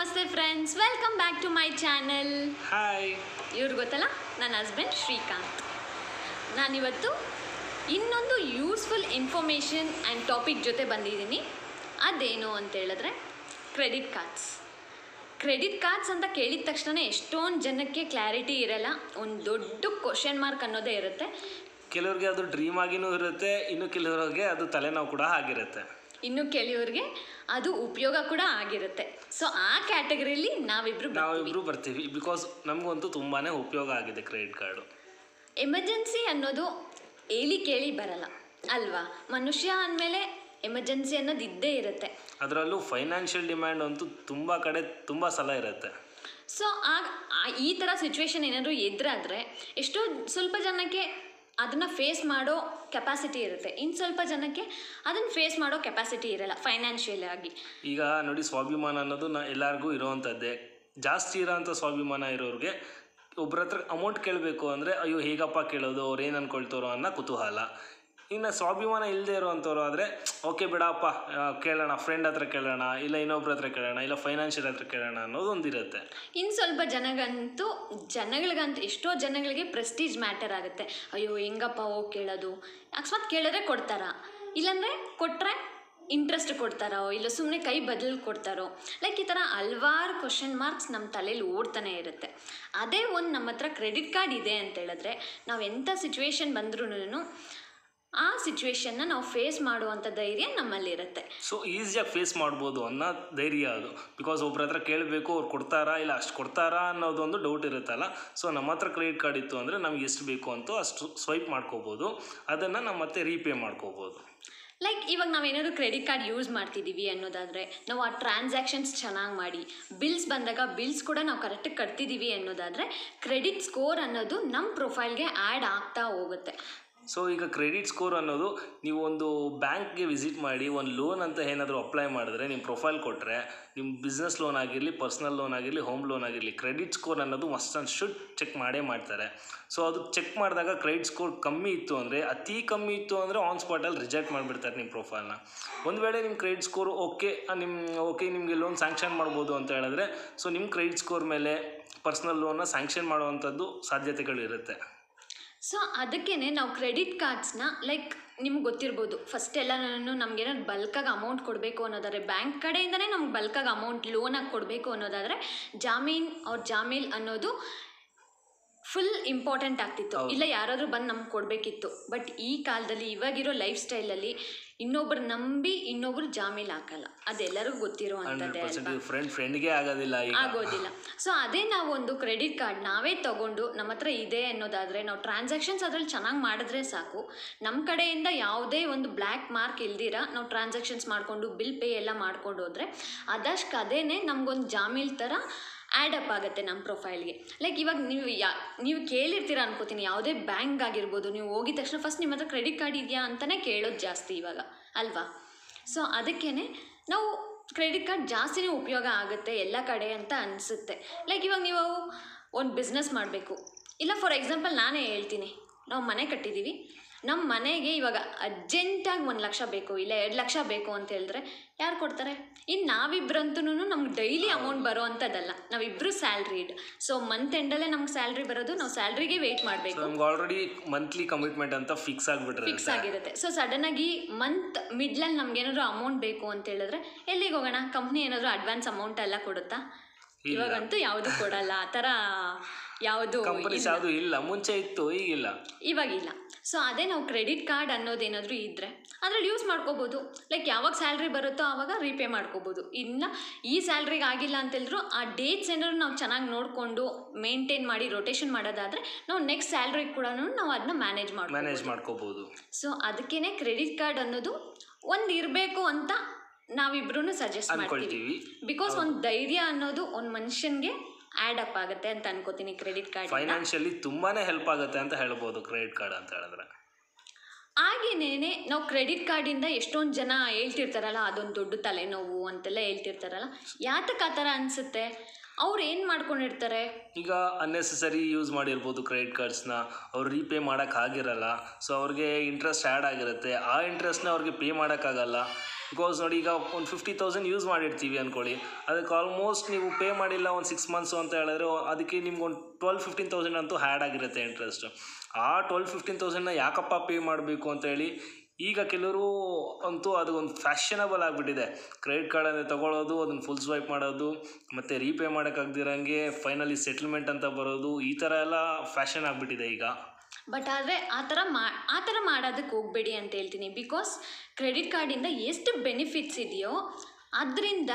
ನಮಸ್ತೆ friends welcome back to my channel hi ಇವ್ರು ಗೊತ್ತಲ್ಲ? ನನ್ನ ಹಸ್ಬೆಂಡ್ ಶ್ರೀಕಾಂತ್. ನಾನಿವತ್ತು ಇನ್ನೊಂದು ಯೂಸ್ಫುಲ್ ಇನ್ಫಾರ್ಮೇಷನ್ ಆ್ಯಂಡ್ ಟಾಪಿಕ್ ಜೊತೆ ಬಂದಿದ್ದೀನಿ. ಅದೇನು ಅಂತ ಹೇಳಿದ್ರೆ ಕ್ರೆಡಿಟ್ ಕಾರ್ಡ್ಸ್ ಕ್ರೆಡಿಟ್ ಕಾರ್ಡ್ಸ್ ಅಂತ ಕೇಳಿದ ತಕ್ಷಣ ಎಷ್ಟೊಂದು ಜನಕ್ಕೆ ಕ್ಲಾರಿಟಿ ಇರಲ್ಲ ಒಂದು ದೊಡ್ಡ ಕ್ವಶನ್ ಮಾರ್ಕ್ ಅನ್ನೋದೇ ಇರುತ್ತೆ. ಕೆಲವ್ರಿಗೆ ಅದು ಡ್ರೀಮ್ ಆಗಿನೂ ಇರುತ್ತೆ ಇನ್ನು ಕೆಲವ್ರಿಗೆ ಅದು ತಲೆನೋವು ಕೂಡ ಆಗಿರುತ್ತೆ. ಇನ್ನು ಕೆಲವ್ರಿಗೆ ಅದು ಉಪಯೋಗ ಕೂಡ ಆಗಿರುತ್ತೆ. ಸೊ ಆ ಕ್ಯಾಟಗರಿಲಿ ನಾವಿಬ್ರು ನಾವಿಬ್ರು ಬರ್ತೀವಿ. ಬಿಕಾಸ್ ನಮಗಂತೂ ತುಂಬಾ ಉಪಯೋಗ ಆಗಿದೆ ಕ್ರೆಡಿಟ್ ಕಾರ್ಡು ಎಮರ್ಜೆನ್ಸಿ ಅನ್ನೋದು ಹೇಳಿ ಕೇಳಿ ಬರಲ್ಲ. ಅಲ್ವಾ? ಮನುಷ್ಯ ಅಂದಮೇಲೆ ಎಮರ್ಜೆನ್ಸಿ ಅನ್ನೋದು ಇದ್ದೇ ಇರುತ್ತೆ. ಅದರಲ್ಲೂ ಫೈನಾನ್ಷಿಯಲ್ ಡಿಮ್ಯಾಂಡ್ ಅಂತೂ ತುಂಬ ಕಡೆ ತುಂಬ ಸಲ ಇರುತ್ತೆ. ಸೊ ಆಗ ಈ ಥರ ಸಿಚುವೇಶನ್ ಏನಾದರೂ ಎದುರಾದರೆ ಎಷ್ಟೋ ಸ್ವಲ್ಪ ಜನಕ್ಕೆ ಅದನ್ನು ಫೇಸ್ ಮಾಡೋ ಕೆಪಾಸಿಟಿ ಇರುತ್ತೆ. ಇನ್ನು ಸ್ವಲ್ಪ ಜನಕ್ಕೆ ಅದನ್ನು ಫೇಸ್ ಮಾಡೋ ಕೆಪಾಸಿಟಿ ಇರಲ್ಲ ಫೈನಾನ್ಷಿಯಲ್ ಆಗಿ. ಈಗ ನೋಡಿ ಸ್ವಾಭಿಮಾನ ಅನ್ನೋದು ನಾ ಎಲ್ಲರಿಗೂ ಇರೋವಂಥದ್ದೇ ಜಾಸ್ತಿ ಇರೋವಂಥ ಸ್ವಾಭಿಮಾನ ಇರೋರಿಗೆ ಒಬ್ರ ಹತ್ರ ಅಮೌಂಟ್ ಕೇಳಬೇಕು ಅಂದರೆ, ಅಯ್ಯೋ, ಹೇಗಪ್ಪ ಕೇಳೋದು? ಅವ್ರು ಏನು ಅನ್ಕೊಳ್ತಾರೋ? ಅನ್ನೋ ಕುತೂಹಲ. ಇನ್ನು ಸ್ವಾಭಿಮಾನ ಇಲ್ಲದೆ ಇರೋವಂಥವ್ರು ಆದರೆ ಓಕೆ ಬಿಡಪ್ಪ ಕೇಳೋಣ ಫ್ರೆಂಡ್ ಹತ್ರ ಕೇಳೋಣ, ಇಲ್ಲ ಇನ್ನೊಬ್ರ ಹತ್ರ ಕೇಳೋಣ, ಇಲ್ಲ ಫೈನಾನ್ಷಿಯಲ್ ಹತ್ರ ಕೇಳೋಣ ಅನ್ನೋದು ಒಂದಿರುತ್ತೆ. ಇನ್ನು ಸ್ವಲ್ಪ ಜನಗಂತೂ, ಜನಗಳಿಗಂತೂ ಎಷ್ಟೋ ಜನಗಳಿಗೆ ಪ್ರೆಸ್ಟೀಜ್ ಮ್ಯಾಟರ್ ಆಗುತ್ತೆ. ಅಯ್ಯೋ, ಹೆಂಗಪ್ಪ ಹೋಗಿ ಕೇಳೋದು. ಅಕಸ್ಮಾತ್ ಕೇಳಿದ್ರೆ ಕೊಡ್ತಾರ. ಇಲ್ಲಾಂದರೆ ಕೊಟ್ಟರೆ ಇಂಟ್ರೆಸ್ಟ್ ಕೊಡ್ತಾರೋ, ಇಲ್ಲ ಸುಮ್ಮನೆ ಕೈ ಬದಲು ಕೊಡ್ತಾರೋ. ಲೈಕ್ ಈ ಥರ ಹಲ್ವಾರು ಕ್ವಶನ್ ಮಾರ್ಕ್ಸ್ ನಮ್ಮ ತಲೆಯಲ್ಲಿ ಓಡ್ತಾನೆ ಇರುತ್ತೆ. ಅದೇ ಒಂದು ನಮ್ಮ ಹತ್ರ ಕ್ರೆಡಿಟ್ ಕಾರ್ಡ್ ಇದೆ ಅಂತ ಹೇಳಿದ್ರೆ, ನಾವು ಎಂಥ ಸಿಚುವೇಶನ್ ಬಂದ್ರೂ ಆ ಸಿಚುವೇಶನ್ನ ನಾವು ಫೇಸ್ ಮಾಡುವಂಥ ಧೈರ್ಯ ನಮ್ಮಲ್ಲಿರುತ್ತೆ. ಸೊ ಈಸಿಯಾಗಿ ಫೇಸ್ ಮಾಡ್ಬೋದು ಅನ್ನೋ ಧೈರ್ಯ ಅದು. ಬಿಕಾಸ್ ಒಬ್ರ ಹತ್ರ ಕೇಳಬೇಕು ಅವ್ರು ಕೊಡ್ತಾರಾ ಇಲ್ಲ ಅಷ್ಟು ಕೊಡ್ತಾರಾ ಅನ್ನೋದೊಂದು ಡೌಟ್ ಇರುತ್ತಲ್ಲ. ಸೊ ನಮ್ಮ ಹತ್ರ ಕ್ರೆಡಿಟ್ ಕಾರ್ಡ್ ಇತ್ತು ಅಂದರೆ ನಮ್ಗೆ ಎಷ್ಟು ಬೇಕು ಅಂತ ಅಷ್ಟು ಸ್ವೈಪ್ ಮಾಡ್ಕೋಬೋದು. ಅದನ್ನು ನಾವು ಮತ್ತೆ ರೀಪೇ ಮಾಡ್ಕೋಬೋದು. ಲೈಕ್ ಇವಾಗ ನಾವೇನಾದ್ರು ಕ್ರೆಡಿಟ್ ಕಾರ್ಡ್ ಯೂಸ್ ಮಾಡ್ತಿದ್ದೀವಿ ಅನ್ನೋದಾದರೆ ನಾವು ಆ ಟ್ರಾನ್ಸಾಕ್ಷನ್ಸ್ ಚೆನ್ನಾಗಿ ಮಾಡಿ ಬಿಲ್ಸ್ ಬಂದಾಗ ಬಿಲ್ಸ್ ಕೂಡ ನಾವು ಕರೆಕ್ಟಾಗಿ ಕಟ್ತಿದ್ದೀವಿ ಅನ್ನೋದಾದರೆ ಕ್ರೆಡಿಟ್ ಸ್ಕೋರ್ ಅನ್ನೋದು ನಮ್ಮ ಪ್ರೊಫೈಲ್ಗೆ ಆ್ಯಡ್ ಆಗ್ತಾ ಹೋಗುತ್ತೆ. ಸೊ ಈಗ ಕ್ರೆಡಿಟ್ ಸ್ಕೋರ್ ಅನ್ನೋದು ನೀವು ಒಂದು ಬ್ಯಾಂಕ್ಗೆ ವಿಸಿಟ್ ಮಾಡಿ, ಒಂದು ಲೋನ್ ಅಂತ ಏನಾದರೂ ಅಪ್ಲೈ ಮಾಡಿದ್ರೆ ನಿಮ್ಮ ಪ್ರೊಫೈಲ್ ಕೊಟ್ಟರೆ ನಿಮ್ಮ ಬಿಸ್ನೆಸ್ ಲೋನ್ ಆಗಿರಲಿ ಪರ್ಸ್ನಲ್ ಲೋನ್ ಆಗಿರಲಿ ಹೋಮ್ ಲೋನ್ ಆಗಿರಲಿ ಕ್ರೆಡಿಟ್ ಸ್ಕೋರ್ ಅನ್ನೋದು ಮಸ್ಟ್ ಆ್ಯಂಡ್ ಶುಡ್ ಚೆಕ್ ಮಾಡೇ ಮಾಡ್ತಾರೆ. ಸೊ ಅದು ಚೆಕ್ ಮಾಡಿದಾಗ ಕ್ರೆಡಿಟ್ ಸ್ಕೋರ್ ಕಮ್ಮಿ ಇತ್ತು ಅಂದರೆ, ಅತಿ ಕಮ್ಮಿ ಇತ್ತು ಅಂದರೆ ಆನ್ ಸ್ಪಾಟಲ್ಲಿ ರಿಜೆಕ್ಟ್ ಮಾಡಿಬಿಡ್ತಾರೆ ನಿಮ್ಮ ಪ್ರೊಫೈಲ್ನ ಒಂದು ವೇಳೆ ನಿಮ್ಮ ಕ್ರೆಡಿಟ್ ಸ್ಕೋರ್ ಓಕೆ ನಿಮ್ಮ ಓಕೆ ನಿಮಗೆ ಲೋನ್ ಸ್ಯಾಂಕ್ಷನ್ ಮಾಡ್ಬೋದು ಅಂತ ಹೇಳಿದ್ರೆ ಸೊ ನಿಮ್ಮ ಕ್ರೆಡಿಟ್ ಸ್ಕೋರ್ ಮೇಲೆ ಪರ್ಸ್ನಲ್ ಲೋನ್ನ ಸ್ಯಾಂಕ್ಷನ್ ಮಾಡುವಂಥದ್ದು ಸಾಧ್ಯತೆಗಳಿರುತ್ತೆ ಸೊ ಅದಕ್ಕೇ ನಾವು ಕ್ರೆಡಿಟ್ ಕಾರ್ಡ್ಸ್ನ ಲೈಕ್ ನಿಮ್ಗೆ ಗೊತ್ತಿರ್ಬೋದು. ಫಸ್ಟ್ ಎಲ್ಲ ನಾನು ನಮ್ಗೇನಾದ್ರು ಬಲ್ಕಾಗಿ ಅಮೌಂಟ್ ಕೊಡಬೇಕು ಅನ್ನೋದಾದರೆ ಬ್ಯಾಂಕ್ ಕಡೆಯಿಂದನೇ ನಮ್ಗೆ ಬಲ್ಕಾಗಿ ಅಮೌಂಟ್ ಲೋನಾಗಿ ಕೊಡಬೇಕು ಅನ್ನೋದಾದರೆ, ಜಾಮೀನ್ ಅವ್ರ ಜಾಮೀಲ್ ಅನ್ನೋದು ಫುಲ್ ಇಂಪಾರ್ಟೆಂಟ್ ಆಗ್ತಿತ್ತು. ಇಲ್ಲ ಯಾರಾದರೂ ಬಂದು ನಮ್ಗೆ ಕೊಡಬೇಕಿತ್ತು. ಬಟ್ ಈ ಕಾಲದಲ್ಲಿ ಇವಾಗಿರೋ ಲೈಫ್ ಸ್ಟೈಲಲ್ಲಿ ಇನ್ನೊಬ್ರು ನಂಬಿ ಇನ್ನೊಬ್ರು ಜಾಮೀನು ಹಾಕಲ್ಲ. ಅದೆಲ್ಲರಿಗೂ ಗೊತ್ತಿರೋ ಹಂಡ್ರೆಡ್ ಅಂಥದ್ದೇ ಪರ್ಸೆಂಟ್ ಫ್ರೆಂಡ್ ಫ್ರೆಂಡ್ಗೆ ಆಗೋದಿಲ್ಲ ಸೊ ಅದೇ ನಾವು ಒಂದು ಕ್ರೆಡಿಟ್ ಕಾರ್ಡ್ ನಾವೇ ತಗೊಂಡು ನಮ್ಮ ಹತ್ರ ಇದೆ ಅನ್ನೋದಾದರೆ ನಾವು ಟ್ರಾನ್ಸಾಕ್ಷನ್ಸ್ ಅದ್ರಲ್ಲಿ ಚೆನ್ನಾಗಿ ಮಾಡಿದ್ರೆ ಸಾಕು. ನಮ್ಮ ಕಡೆಯಿಂದ ಯಾವುದೇ ಒಂದು ಬ್ಲ್ಯಾಕ್ ಮಾರ್ಕ್ ಇಲ್ದಿರ ನಾವು ಟ್ರಾನ್ಸಾಕ್ಷನ್ಸ್ ಮಾಡಿಕೊಂಡು ಬಿಲ್ ಪೇ ಎಲ್ಲ ಮಾಡ್ಕೊಂಡು ಹೋದರೆ ಅದಷ್ಟು ಅದೇನೆ ನಮಗೊಂದು ಜಾಮೀಲ್ ಥರ ಆ್ಯಡ್ ಅಪ್ ಆಗುತ್ತೆ ನಮ್ಮ ಪ್ರೊಫೈಲ್ಗೆ. ಲೈಕ್ ಇವಾಗ ನೀವು ಯಾ, ನೀವು ಕೇಳಿರ್ತೀರ ಅನ್ಕೋತೀನಿ, ಯಾವುದೇ ಬ್ಯಾಂಕ್ ಆಗಿರ್ಬೋದು, ನೀವು ಹೋಗಿದ ತಕ್ಷಣ ಫಸ್ಟ್ ನಿಮ್ಮ ಹತ್ರ ಕ್ರೆಡಿಟ್ ಕಾರ್ಡ್ ಇದೆಯಾ ಅಂತಲೇ ಕೇಳೋದು ಜಾಸ್ತಿ ಇವಾಗ, ಅಲ್ವಾ? ಸೊ ಅದಕ್ಕೇ ನಾವು ಕ್ರೆಡಿಟ್ ಕಾರ್ಡ್ ಜಾಸ್ತಿನೇ ಉಪಯೋಗ ಆಗುತ್ತೆ ಎಲ್ಲ ಕಡೆ ಅಂತ ಅನಿಸುತ್ತೆ. ಲೈಕ್ ಇವಾಗ ನೀವು ಒಂದು ಬಿಸ್ನೆಸ್ ಮಾಡಬೇಕು. ಇಲ್ಲ ಫಾರ್ ಎಕ್ಸಾಂಪಲ್ ನಾನೇ ಹೇಳ್ತೀನಿ, ನಾವು ಮನೆ ಕಟ್ಟಿದ್ದೀವಿ ನಮ್ಮ ಮನೆಗೆ ಇವಾಗ ಅರ್ಜೆಂಟಾಗಿ ಒಂದು ಲಕ್ಷ ಬೇಕು ಇಲ್ಲ ಎರಡು ಲಕ್ಷ ಬೇಕು ಅಂತ ಹೇಳಿದ್ರೆ ಯಾರು ಕೊಡ್ತಾರೆ? ಇನ್ನು ನಾವಿಬ್ಬರಂತೂ ನಮ್ಗೆ ಡೈಲಿ ಅಮೌಂಟ್ ಬರೋ ಅಂಥದ್ದಲ್ಲ ನಾವಿಬ್ಬರು ಸ್ಯಾಲ್ರಿಡ್ ಸೊ ಮಂತ್ ಎಂಡಲ್ಲೇ ನಮ್ಗೆ ಸ್ಯಾಲ್ರಿ ಬರೋದು. ನಾವು ಸ್ಯಾಲ್ರಿಗೆ ವೆಯ್ಟ್ ಮಾಡಬೇಕು. ನಮ್ಗೆ ಆಲ್ರೆಡಿ ಮಂತ್ಲಿ ಕಮಿಟ್ಮೆಂಟ್ ಅಂತ ಫಿಕ್ಸ್ ಫಿಕ್ಸ್ ಆಗಿಬಿಟ್ರೆ ಆಗಿರುತ್ತೆ. ಸೊ ಸಡನ್ನಾಗಿ ಮಂತ್ ಮಿಡ್ಲಲ್ಲಿ ನಮ್ಗೆ ಏನಾದರೂ ಅಮೌಂಟ್ ಬೇಕು ಅಂತ ಹೇಳಿದ್ರೆ ಎಲ್ಲಿಗೆ ಹೋಗೋಣ? ಕಂಪ್ನಿ ಏನಾದರೂ ಅಡ್ವಾನ್ಸ್ ಅಮೌಂಟ್ ಎಲ್ಲ ಕೊಡುತ್ತಾ? ಇವಾಗಂತೂ ಯಾವುದು ಕೊಡಲ್ಲ. ಆ ಥರ ಯಾವುದು ಕಂಪನೀಸ್ ಯಾವುದು ಇಲ್ಲ ಮುಂಚೆ ಇತ್ತು ಈಗಿಲ್ಲ. ಇವಾಗಿಲ್ಲ. ಸೊ ಅದೇ ನಾವು ಕ್ರೆಡಿಟ್ ಕಾರ್ಡ್ ಅನ್ನೋದೇನಾದರೂ ಇದ್ದರೆ ಅದ್ರಲ್ಲಿ ಯೂಸ್ ಮಾಡ್ಕೋಬೋದು. ಲೈಕ್ ಯಾವಾಗ ಸ್ಯಾಲ್ರಿ ಬರುತ್ತೋ ಆವಾಗ ರೀಪೇ ಮಾಡ್ಕೋಬೋದು. ಇನ್ನು ಈ ಸ್ಯಾಲ್ರಿಗೆ ಆಗಿಲ್ಲ ಅಂತೇಳಿದ್ರು ಆ ಡೇಟ್ಸ್ ಏನಾದ್ರು ನಾವು ಚೆನ್ನಾಗಿ ನೋಡಿಕೊಂಡು ಮೇಂಟೈನ್ ಮಾಡಿ ರೊಟೇಷನ್ ಮಾಡೋದಾದರೆ ನಾವು ನೆಕ್ಸ್ಟ್ ಸ್ಯಾಲ್ರಿ ಕೂಡ ನಾವು ಅದನ್ನ ಮ್ಯಾನೇಜ್ ಮಾಡಿ ಮ್ಯಾನೇಜ್ ಮಾಡ್ಕೋಬೋದು. ಸೊ ಅದಕ್ಕೇನೆ ಕ್ರೆಡಿಟ್ ಕಾರ್ಡ್ ಅನ್ನೋದು ಒಂದು ಇರಬೇಕು ಅಂತ ನಾವಿಬ್ರು ಸಜೆಸ್ಟ್ ಮಾಡ್ತೀವಿ. ಬಿಕಾಸ್ ಒಂದು ಧೈರ್ಯ ಅನ್ನೋದು ಒಂದು ಮನುಷ್ಯನಿಗೆ ಆ್ಯಡ್ ಅಪ್ ಆಗುತ್ತೆ ಅಂತ ಅನ್ಕೋತೀನಿ ಕ್ರೆಡಿಟ್ ಕಾರ್ಡ್ ಫೈನಾನ್ಷಿಯಲಿ ತುಂಬಾ ಹೆಲ್ಪ್ ಆಗುತ್ತೆ ಅಂತ ಹೇಳ್ಬೋದು ಕ್ರೆಡಿಟ್ ಕಾರ್ಡ್ ಅಂತ ಹೇಳಿದ್ರೆ. ಹಾಗೇನೇ ನಾವು ಕ್ರೆಡಿಟ್ ಕಾರ್ಡಿಂದ ಎಷ್ಟೊಂದು ಜನ ಹೇಳ್ತಿರ್ತಾರಲ್ಲ ಅದೊಂದು ದೊಡ್ಡ ತಲೆನೋವು ಅಂತೆಲ್ಲ ಹೇಳ್ತಿರ್ತಾರಲ್ಲ ಯಾತಕ್ಕೆ ಆ ಥರ ಅನಿಸುತ್ತೆ? ಅವ್ರು ಏನು ಮಾಡ್ಕೊಂಡಿರ್ತಾರೆ? ಈಗ ಅನ್ನೆಸೆಸರಿ ಯೂಸ್ ಮಾಡಿರ್ಬೋದು ಕ್ರೆಡಿಟ್ ಕಾರ್ಡ್ಸ್ನ ಅವ್ರು ರೀಪೇ ಮಾಡೋಕ್ಕಾಗಿರಲ್ಲ ಸೊ ಅವ್ರಿಗೆ ಇಂಟ್ರೆಸ್ಟ್ ಆ್ಯಡ್ ಆಗಿರುತ್ತೆ ಆ ಇಂಟ್ರೆಸ್ಟ್ನ ಅವ್ರಿಗೆ ಪೇ ಮಾಡೋಕ್ಕಾಗಲ್ಲ ಬಿಕಾಸ್ ನೋಡಿ ಈಗ ಒಂದು ಫಿಫ್ಟಿ ತೌಸಂಡ್ ಯೂಸ್ ಮಾಡಿರ್ತೀವಿ ಅಂದ್ಕೊಳ್ಳಿ ಅದಕ್ಕೆ ಆಲ್ಮೋಸ್ಟ್ ನೀವು ಪೇ ಮಾಡಿಲ್ಲ ಒಂದು ಸಿಕ್ಸ್ ಮಂತ್ಸು ಅಂತ ಹೇಳಿದ್ರೆ ಅದಕ್ಕೆ ನಿಮ್ಗೆ ಒಂದು ಟ್ವೆಲ್ ಫಿಫ್ಟೀನ್ ತೌಸಂಡ್ ಅಂತೂ ಹ್ಯಾಡ್ ಆಗಿರುತ್ತೆ ಇಂಟ್ರೆಸ್ಟ್ ಆ ಟ್ವೆಲ್ ಫಿಫ್ಟೀನ್ ತೌಸಂಡ್ನ ಯಾಕಪ್ಪ ಪೇ ಮಾಡಬೇಕು ಅಂತೇಳಿ ಈಗ ಕೆಲವರು ಅಂತೂ ಅದು ಒಂದು ಫ್ಯಾಷನಬಲ್ ಆಗಿಬಿಟ್ಟಿದೆ. ಕ್ರೆಡಿಟ್ ಕಾರ್ಡನ್ನು ತಗೊಳ್ಳೋದು ಅದನ್ನು ಫುಲ್ ಸ್ವೈಪ್ ಮಾಡೋದು, ಮತ್ತು ರೀಪೇ ಮಾಡೋಕ್ಕಾಗ್ದಿರಂಗೆ ಫೈನಲಿ ಸೆಟಲ್ಮೆಂಟ್ ಅಂತ ಬರೋದು, ಈ ಥರ ಎಲ್ಲ ಫ್ಯಾಷನ್ ಆಗಿಬಿಟ್ಟಿದೆ ಈಗ. ಬಟ್ ಆದರೆ ಆ ಥರ ಮಾ, ಆ ಥರ ಮಾಡೋದಕ್ಕೆ ಹೋಗಬೇಡಿ ಅಂತ ಹೇಳ್ತೀನಿ. ಬಿಕಾಸ್ ಕ್ರೆಡಿಟ್ ಕಾರ್ಡಿಂದ ಎಷ್ಟು ಬೆನಿಫಿಟ್ಸ್ ಇದೆಯೋ, ಅದರಿಂದ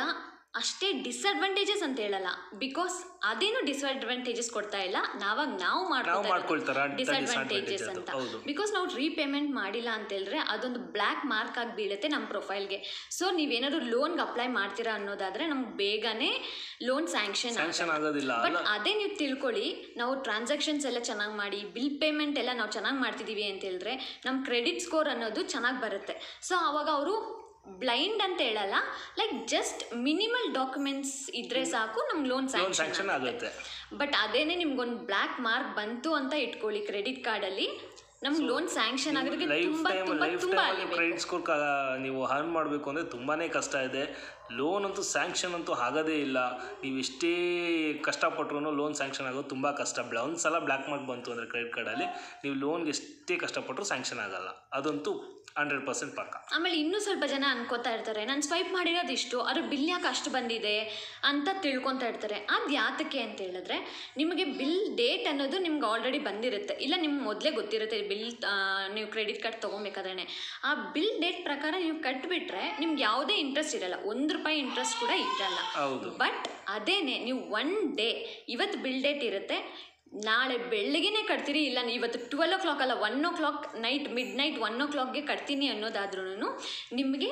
ಅಷ್ಟೇ ಡಿಸ್ಅಡ್ವಾಂಟೇಜಸ್ ಅಂತ ಹೇಳಲ್ಲ. ಬಿಕಾಸ್ ಅದೇನು ಡಿಸ್ಅಡ್ವಾಂಟೇಜಸ್ ಕೊಡ್ತಾ ಇಲ್ಲ ನಾವಾಗ ನಾವು ಮಾಡ್ಕೊಳ್ತಾರ disadvantages ಅಂತ. ಬಿಕಾಸ್ ನಾವು ರೀಪೇಮೆಂಟ್ ಮಾಡಿಲ್ಲ ಅಂತ ಹೇಳಿದ್ರೆ ಅದೊಂದು ಬ್ಲ್ಯಾಕ್ ಮಾರ್ಕ್ ಆಗಿ ಬೀಳುತ್ತೆ ನಮ್ಮ ಪ್ರೊಫೈಲ್ಗೆ ಸೊ ನೀವೇನಾದ್ರು ಲೋನ್ಗೆ ಅಪ್ಲೈ ಮಾಡ್ತೀರಾ ಅನ್ನೋದಾದ್ರೆ ನಮ್ಗೆ ಬೇಗನೆ ಲೋನ್ ಸ್ಯಾಂಕ್ಷನ್ ಸ್ಯಾಂಕ್ಷನ್ ಆಗೋದಿಲ್ಲ ಬಟ್ ಅದೇ ನೀವು ತಿಳ್ಕೊಳ್ಳಿ ನಾವು ಟ್ರಾನ್ಸಾಕ್ಷನ್ಸ್ ಎಲ್ಲ ಚೆನ್ನಾಗಿ ಮಾಡಿ ಬಿಲ್ ಪೇಮೆಂಟ್ ಎಲ್ಲ ನಾವು ಚೆನ್ನಾಗಿ ಮಾಡ್ತಿದ್ದೀವಿ ಅಂತ ಹೇಳಿದ್ರೆ ನಮ್ಮ ಕ್ರೆಡಿಟ್ ಸ್ಕೋರ್ ಅನ್ನೋದು ಚೆನ್ನಾಗಿ ಬರುತ್ತೆ. ಸೊ ಅವಾಗ ಅವರು ಬ್ಲೈಂಡ್ ಅಂತ ಹೇಳಲ್ಲ ಲೈಕ್ ಜಸ್ಟ್ ಮಿನಿಮಲ್ ಡಾಕ್ಯುಮೆಂಟ್ಸ್ ಇದ್ರೆ ಸಾಕು ನಮ್ಗೆ ಲೋನ್ ಸ್ಯಾಂಕ್ಷನ್ ಆಗುತ್ತೆ. ಬಟ್ ಅದೇನೆ ನಿಮ್ಗೊಂದು ಬ್ಲ್ಯಾಕ್ ಮಾರ್ಕ್ ಬಂತು ಅಂತ ಇಟ್ಕೊಳ್ಳಿ ಕ್ರೆಡಿಟ್ ಕಾರ್ಡಲ್ಲಿ ನಮ್ಗೆ ಲೋನ್ ಸ್ಯಾಂಕ್ಷನ್ ಆಗೋದಕ್ಕೆ ಲೈಫ್ ತುಂಬ ತುಂಬ ಟೈಮ್ ಕ್ರೆಡಿಟ್ ಸ್ಕೋರ್ ನೀವು ಹರ್ನ್ ಮಾಡಬೇಕು ಅಂದರೆ ತುಂಬಾ ಕಷ್ಟ ಇದೆ. ಲೋನ್ ಅಂತೂ ಸ್ಯಾಂಕ್ಷನ್ ಅಂತೂ ಆಗೋದೇ ಇಲ್ಲ. ನೀವು ಎಷ್ಟೇ ಕಷ್ಟಪಟ್ರು ಲೋನ್ ಸ್ಯಾಂಕ್ಷನ್ ಆಗೋದು ತುಂಬ ಕಷ್ಟ. ಬ್ಲ ಒಂದು ಸಲ ಬ್ಲ್ಯಾಕ್ ಮಾರ್ಕ್ ಬಂತು ಅಂದರೆ ಕ್ರೆಡಿಟ್ ಕಾರ್ಡಲ್ಲಿ ನೀವು ಲೋನ್ಗೆ ಎಷ್ಟೇ ಕಷ್ಟಪಟ್ಟರು ಸ್ಯಾಂಕ್ಷನ್ ಆಗಲ್ಲ. ಅದಂತೂ ಹಂಡ್ರೆಡ್ ಪರ್ಸೆಂಟ್ ಪಕ್ಕ. ಆಮೇಲೆ ಇನ್ನೂ ಸ್ವಲ್ಪ ಜನ ಅನ್ಕೋತಾ ಇರ್ತಾರೆ ನಾನು ಸ್ವೈಪ್ ಮಾಡಿರೋದು ಇಷ್ಟು ಅದ್ರ ಬಿಲ್ ಯಾಕೆ ಅಷ್ಟು ಬಂದಿದೆ? ಅಂತ ತಿಳ್ಕೊತಾ ಇರ್ತಾರೆ. ಅದು ಯಾತಕ್ಕೆ ಅಂತ ಹೇಳಿದ್ರೆ ನಿಮಗೆ ಬಿಲ್ ಡೇಟ್ ಅನ್ನೋದು ನಿಮ್ಗೆ ಆಲ್ರೆಡಿ ಬಂದಿರುತ್ತೆ. ಇಲ್ಲ ನಿಮ್ಗೆ ಮೊದಲೇ ಗೊತ್ತಿರುತ್ತೆ ಬಿಲ್ ನೀವು ಕ್ರೆಡಿಟ್ ಕಾರ್ಡ್ ತೊಗೊಬೇಕಾದ್ರೆ ಆ ಬಿಲ್ ಡೇಟ್ ಪ್ರಕಾರ ನೀವು ಕಟ್ಬಿಟ್ರೆ ನಿಮ್ಗೆ ಯಾವುದೇ ಇಂಟ್ರೆಸ್ಟ್ ಇರಲ್ಲ. ಒಂದು ರೂಪಾಯಿ ಇಂಟ್ರೆಸ್ಟ್ ಕೂಡ ಇರಲ್ಲ. ಹೌದು. ಬಟ್ ಅದೇನೆ ನೀವು ಒನ್ ಡೇ ಇವತ್ತು ಬಿಲ್ ಡೇಟ್ ಇರುತ್ತೆ ನಾಳೆ ಬೆಳಗ್ಗೆನೇ ಕಟ್ತೀರಿ ಇಲ್ಲ ಇವತ್ತು ಟ್ವೆಲ್ ಓ ಕ್ಲಾಕ್ ಅಲ್ಲ one o'clock night midnight one ಓ ಕ್ಲಾಕ್ಗೆ ಕಟ್ತೀನಿ ಅನ್ನೋದಾದ್ರೂ ನಿಮಗೆ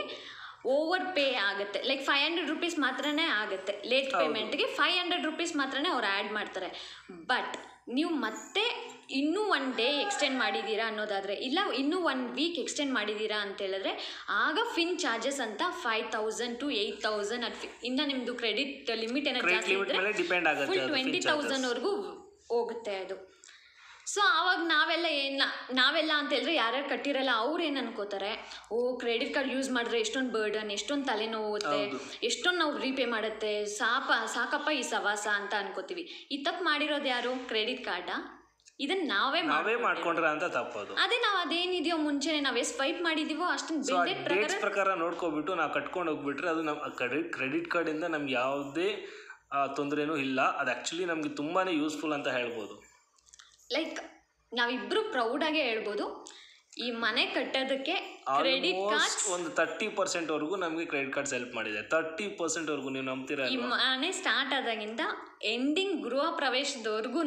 ಓವರ್ ಪೇ ಆಗುತ್ತೆ. ಲೈಕ್ ಫೈವ್ ಹಂಡ್ರೆಡ್ ರುಪೀಸ್ ಮಾತ್ರನೇ ಆಗುತ್ತೆ. ಲೇಟ್. ಪೇಮೆಂಟ್ಗೆ ಫೈವ್ ಹಂಡ್ರೆಡ್ ರುಪೀಸ್ ಮಾತ್ರನೇ ಅವ್ರು ಆ್ಯಡ್ ಮಾಡ್ತಾರೆ. ಬಟ್ ನೀವು ಮತ್ತೆ ಇನ್ನೂ ಒನ್ ಡೇ ಎಕ್ಸ್ಟೆಂಡ್ ಮಾಡಿದ್ದೀರಾ ಅನ್ನೋದಾದರೆ ಇಲ್ಲ ಇನ್ನೂ ಒನ್ ವೀಕ್ ಎಕ್ಸ್ಟೆಂಡ್ ಮಾಡಿದ್ದೀರಾ ಅಂತ ಹೇಳಿದ್ರೆ ಆಗ ಫಿನ್ ಚಾರ್ಜಸ್ ಅಂತ five thousand to eight thousand ಅದು ಇನ್ನು ನಿಮ್ಮದು ಕ್ರೆಡಿಟ್ ಲಿಮಿಟ್ ಏನಾದ್ರು ಜಾಸ್ತಿ ಇದ್ದರೆ ಫುಲ್ ಟ್ವೆಂಟಿ ತೌಸಂಡ್ವರೆಗೂ ಹೋಗುತ್ತೆ ಅದು. ಸೊ ಆವಾಗ ನಾವೆಲ್ಲ ಏನ ನಾವೆಲ್ಲ ಅಂತ ಹೇಳಿದ್ರೆ ಯಾರ್ಯಾರು ಕಟ್ಟಿರಲ್ಲ ಅವ್ರು ಏನು ಅನ್ಕೋತಾರೆ? ಓ ಕ್ರೆಡಿಟ್ ಕಾರ್ಡ್ ಯೂಸ್ ಮಾಡಿದ್ರೆ ಎಷ್ಟೊಂದು ಬರ್ಡನ್ ಎಷ್ಟೊಂದು ತಲೆನೋವುತ್ತೆ ಹೋಗುತ್ತೆ ಎಷ್ಟೊಂದು ನಾವು ರೀಪೇ ಮಾಡುತ್ತೆ ಸಾಪ ಸಾಕಪ್ಪ ಈ ಸವಾಸ ಅಂತ ಅನ್ಕೋತೀವಿ. ಈ ತಪ್ಪು ಮಾಡಿರೋದು ಯಾರು? ಕ್ರೆಡಿಟ್ ಕಾರ್ಡಾ? ಇದನ್ನ ನಾವೇ ನಾವೇ ಮಾಡ್ಕೊಂಡ್ರ ಅಂತ ತಪ್ಪದು. ಅದೇ ನಾವು ಅದೇನಿದೆಯೋ ಮುಂಚೆನೆ ನಾವು ಎಷ್ಟು ಸ್ವೈಪ್ ಮಾಡಿದೀವೋ ಅಷ್ಟೊಂದು ಪ್ರಕಾರ ಪ್ರಕಾರ ನೋಡ್ಕೊಬಿಟ್ಟು ನಾವು ಕಟ್ಕೊಂಡು ಹೋಗ್ಬಿಟ್ರೆ ಅದು ನಮ್ಮ ಕ್ರೆಡಿಟ್ ಕ್ರೆಡಿಟ್ ಕಾರ್ಡಿಂದ ನಮ್ಗೆ ಯಾವುದೇ ತೊಂದರೆನೂ ಇಲ್ಲ. ಅದು ಆ್ಯಕ್ಚುಲಿ ನಮಗೆ ತುಂಬಾ ಯೂಸ್ಫುಲ್ ಅಂತ ಹೇಳ್ಬೋದು. ಲೈಕ್ ನಾವಿಬ್ರು ಪ್ರೌಡಾಗೆ ಹೇಳ್ಬೋದು. ಈ ಮನೆ ಕಟ್ಟೋದಕ್ಕೆ ಕ್ರೆಡಿಟ್ ಕಾರ್ಡ್ ಒಂದು ತರ್ಟಿ ಪರ್ಸೆಂಟ್ವರೆಗೂ ನಮಗೆ ಕ್ರೆಡಿಟ್ ಕಾರ್ಡ್ಸ್ ಹೆಲ್ಪ್ ಮಾಡಿದೆ. ತರ್ಟಿ ಪರ್ಸೆಂಟ್ ವರೆಗೂ ನೀವು ನಂಬ್ತೀರಾ ಈ ಮನೆ ಸ್ಟಾರ್ಟ್ ಆದಾಗಿಂದ ಎಂಡಿಂಗ್ ಗೃಹ ಪ್ರವೇಶದವರೆಗೂ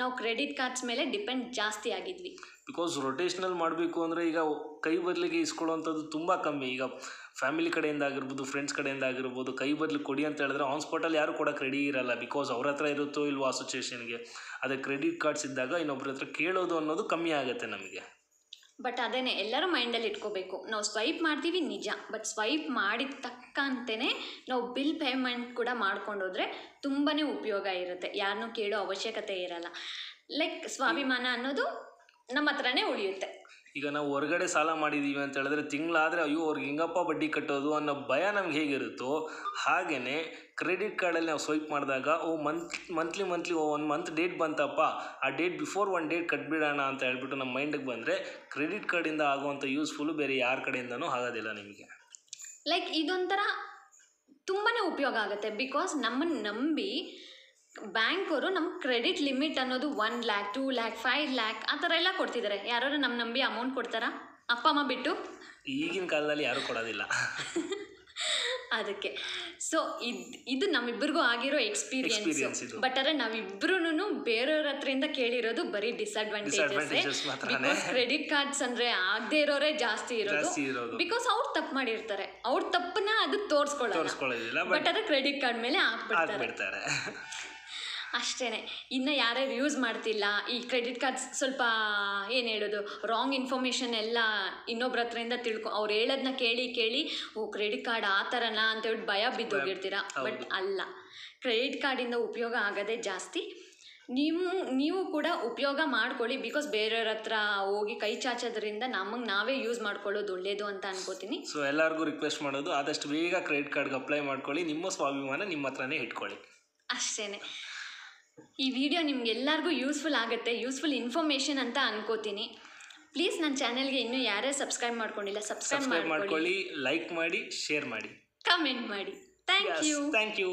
ನಾವು ಕ್ರೆಡಿಟ್ ಕಾರ್ಡ್ಸ್ ಮೇಲೆ ಡಿಪೆಂಡ್ ಜಾಸ್ತಿ ಆಗಿದ್ವಿ. ಬಿಕಾಸ್ ರೊಟೇಷನಲ್ ಮಾಡಬೇಕು ಅಂದರೆ ಈಗ ಕೈ ಬದಲಿಗೆ ಇಸ್ಕೊಳ್ಳೋವಂಥದ್ದು ತುಂಬ ಕಮ್ಮಿ. ಈಗ ಫ್ಯಾಮಿಲಿ ಕಡೆಯಿಂದ ಆಗಿರ್ಬೋದು ಫ್ರೆಂಡ್ಸ್ ಕಡೆಯಿಂದ ಆಗಿರ್ಬೋದು, ಕೈ ಬದಲು ಕೊಡಿ ಅಂತ ಹೇಳಿದ್ರೆ ಆನ್ ಸ್ಪಾಟಲ್ಲಿ ಯಾರು ಕೂಡ ರೆಡಿ ಇರಲ್ಲ. ಬಿಕಾಸ್ ಅವ್ರ ಹತ್ರ ಇರುತ್ತೋ ಇಲ್ವೋ ಅಸೋಸಿಯೇಷನ್ಗೆ ಅದೇ ಕ್ರೆಡಿಟ್ ಕಾರ್ಡ್ಸ್ ಇದ್ದಾಗ ಇನ್ನೊಬ್ರ ಹತ್ರ ಕೇಳೋದು ಅನ್ನೋದು ಕಮ್ಮಿ ಆಗುತ್ತೆ ನಮಗೆ. ಬಟ್ ಅದೇನೆ, ಎಲ್ಲರೂ ಮೈಂಡಲ್ಲಿ ಇಟ್ಕೋಬೇಕು. ನಾವು ಸ್ವೈಪ್ ಮಾಡ್ತೀವಿ ನಿಜ. ಬಟ್ ಸ್ವೈಪ್ ಮಾಡಿದ ತಕ್ಕಂತೆಯೇ ನಾವು ಬಿಲ್ ಪೇಮೆಂಟ್ ಕೂಡ ಮಾಡ್ಕೊಂಡೋದ್ರೆ ತುಂಬಾ ಉಪಯೋಗ ಇರುತ್ತೆ. ಯಾರನ್ನೂ ಕೇಳೋ ಅವಶ್ಯಕತೆ ಇರಲ್ಲ. ಲೈಕ್ ಸ್ವಾಭಿಮಾನ ಅನ್ನೋದು ನಮ್ಮ ಹತ್ರನೇ ಉಳಿಯುತ್ತೆ. ಈಗ ನಾವು ಹೊರಗಡೆ ಸಾಲ ಮಾಡಿದ್ದೀವಿ ಅಂತ ಹೇಳಿದ್ರೆ ತಿಂಗಳಾದರೆ ಅಯ್ಯೋ, ಅವ್ರಿಗೆ ಹಿಂಗಪ್ಪ ಬಡ್ಡಿ ಕಟ್ಟೋದು ಅನ್ನೋ ಭಯ ನಮ್ಗೆ ಹೇಗಿರುತ್ತೋ ಹಾಗೆಯೇ ಕ್ರೆಡಿಟ್ ಕಾರ್ಡಲ್ಲಿ ನಾವು ಸ್ವೈಪ್ ಮಾಡಿದಾಗ, ಓ ಮಂತ್ ಮಂತ್ಲಿ ಮಂತ್ಲಿ ಓ, ಒಂದು ಮಂತ್ ಡೇಟ್ ಬಂತಪ್ಪ, ಆ ಡೇಟ್ ಬಿಫೋರ್ ಒನ್ ಡೇಟ್ ಕಟ್ಬಿಡೋಣ ಅಂತ ಹೇಳ್ಬಿಟ್ಟು ನಮ್ಮ ಮೈಂಡಿಗೆ ಬಂದರೆ ಕ್ರೆಡಿಟ್ ಕಾರ್ಡಿಂದ ಆಗುವಂಥ ಯೂಸ್ಫುಲ್ಲು ಬೇರೆ ಯಾರ ಕಡೆಯಿಂದನೂ ಆಗೋದಿಲ್ಲ ನಿಮಗೆ. ಲೈಕ್ ಇದೊಂಥರ ತುಂಬಾ ಉಪಯೋಗ ಆಗುತ್ತೆ ಬಿಕಾಸ್ ನಮ್ಮನ್ನು ನಂಬಿ ಬ್ಯಾಂಕವರು ನಮ್ಮ ಕ್ರೆಡಿಟ್ ಲಿಮಿಟ್ ಅನ್ನೋದು one lakh two lakh five lakh ಆ ಥರ ಎಲ್ಲ ಕೊಡ್ತಿದ್ದಾರೆ ಯಾರು ನಮ್ಮ ನಂಬಿ ಅಮೌಂಟ್ ಕೊಡ್ತಾರಾ? ಅಪ್ಪ ಅಮ್ಮ ಬಿಟ್ಟು? ಈಗಿನ ಕಾಲದಲ್ಲಿ ಯಾರು ಕೊಡೋದಿಲ್ಲ. ಅದಕ್ಕೆ. ಸೊ ಇದು ಇದು ನಮ್ಮಿಬ್ಬರಿಗೂ ಆಗಿರೋ ಎಕ್ಸ್ಪೀರಿಯನ್ಸ್ ಬಟ್ ಆದರೆ ನಾವಿಬ್ರು ಬೇರೆಯವ್ರ ಹತ್ರದಿಂದ ಕೇಳಿರೋದು ಬರೀ ಡಿಸ್ಅಡ್ವಾಂಟೇಜಸ್ ಬಿಕಾಸ್ ಕ್ರೆಡಿಟ್ ಕಾರ್ಡ್ಸ್ ಅಂದರೆ ಆಗದೆ ಇರೋರೇ ಜಾಸ್ತಿ ಇರೋದು. ಬಿಕಾಸ್ ಅವ್ರು ತಪ್ಪು ಮಾಡಿರ್ತಾರೆ. ಅವ್ರ ತಪ್ಪನ್ನ ಅದು ತೋರಿಸ್ಕೊಳ್ಳೋದಿಲ್ಲ ಬಟ್ ಬಟ್ ಅದು ಕ್ರೆಡಿಟ್ ಕಾರ್ಡ್ ಮೇಲೆ ಹಾಕ್ಬಿಡ್ತಾರೆ ಅಷ್ಟೇನೆ. ಇನ್ನು ಯಾರ್ಯಾರು ಯೂಸ್ ಮಾಡ್ತಿಲ್ಲ ಈ ಕ್ರೆಡಿಟ್ ಕಾರ್ಡ್ಸ್ ಸ್ವಲ್ಪ ಏನು ಹೇಳೋದು ರಾಂಗ್ ಇನ್ಫಾರ್ಮೇಷನ್ ಎಲ್ಲ ಇನ್ನೊಬ್ರ ಹತ್ರದಿಂದ ತಿಳ್ಕೊ ಅವ್ರು ಹೇಳೋದನ್ನ ಕೇಳಿ ಕೇಳಿ ಓ ಕ್ರೆಡಿಟ್ ಕಾರ್ಡ್ ಆ ಥರನ ಅಂತೇಳಿ ಭಯ ಬಿದ್ದೋಗಿರ್ತೀರ ಬಟ್ ಅಲ್ಲ. ಕ್ರೆಡಿಟ್ ಕಾರ್ಡಿಂದ ಉಪಯೋಗ ಆಗೋದೇ ಜಾಸ್ತಿ. ನೀವು ನೀವು ಕೂಡ ಉಪಯೋಗ ಮಾಡ್ಕೊಳ್ಳಿ ಬಿಕಾಸ್ ಬೇರೆಯವ್ರ ಹತ್ರ ಹೋಗಿ ಕೈ ಚಾಚೋದ್ರಿಂದ ನಮಗೆ ನಾವೇ ಯೂಸ್ ಮಾಡ್ಕೊಳ್ಳೋದು ಒಳ್ಳೇದು ಅಂತ ಅನ್ಕೋತೀನಿ. ಸೊ ಎಲ್ಲರಿಗೂ ರಿಕ್ವೆಸ್ಟ್ ಮಾಡೋದು ಆದಷ್ಟು ಬೇಗ ಕ್ರೆಡಿಟ್ ಕಾರ್ಡ್ಗೆ ಅಪ್ಲೈ ಮಾಡ್ಕೊಳ್ಳಿ ನಿಮ್ಮ ಸ್ವಾಭಿಮಾನ ನಿಮ್ಮ ಹತ್ರನೇ ಇಟ್ಕೊಳ್ಳಿ. ಅಷ್ಟೇ ಈ ವಿಡಿಯೋ ನಿಮಗೆಲ್ಲರಿಗೂ ಯೂಸ್ಫುಲ್ ಆಗುತ್ತೆ ಯೂಸ್ಫುಲ್ ಇನ್ಫಾರ್ಮೇಷನ್ ಅಂತ ಅನ್ಕೋತೀನಿ. ಪ್ಲೀಸ್ ನನ್ನ ಚಾನಲ್ಗೆ ಇನ್ನೂ ಯಾರೇ ಸಬ್ಸ್ಕ್ರೈಬ್ ಮಾಡ್ಕೊಂಡಿಲ್ಲ ಸಬ್ಸ್ಕ್ರೈಬ್ ಸಬ್ಸ್ಕ್ರೈಬ್ ಮಾಡ್ಕೊಳ್ಳಿ. ಮಾಡ್ಕೊಳ್ಳಿ ಲೈಕ್ ಮಾಡಿ ಶೇರ್ ಮಾಡಿ. ಕಮೆಂಟ್ ಮಾಡಿ. Thank you thank you